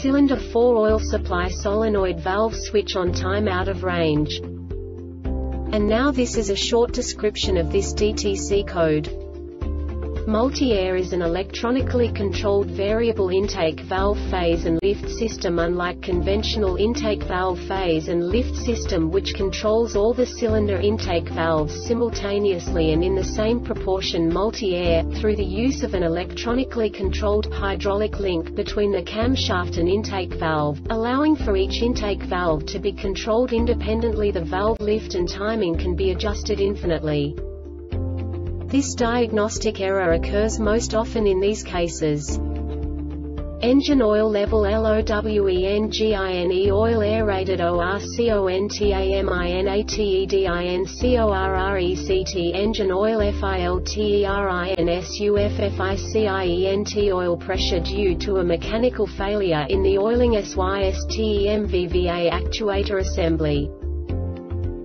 cylinder 4 oil supply solenoid valve switch on time out of range. And now this is a short description of this DTC code. Multi-air is an electronically controlled variable intake valve phase and lift system unlike conventional intake valve phase and lift system which controls all the cylinder intake valves simultaneously and in the same proportion multi-air, through the use of an electronically controlled hydraulic link between the camshaft and intake valve, allowing for each intake valve to be controlled independently the valve lift and timing can be adjusted infinitely. This diagnostic error occurs most often in these cases. Engine oil level LOWENGINE oil aerated ORCONTAMINATEDINCORRECT engine oil FILTERINSUFFICIENT oil pressure due to a mechanical failure in the oiling SYSTEMVVA actuator assembly.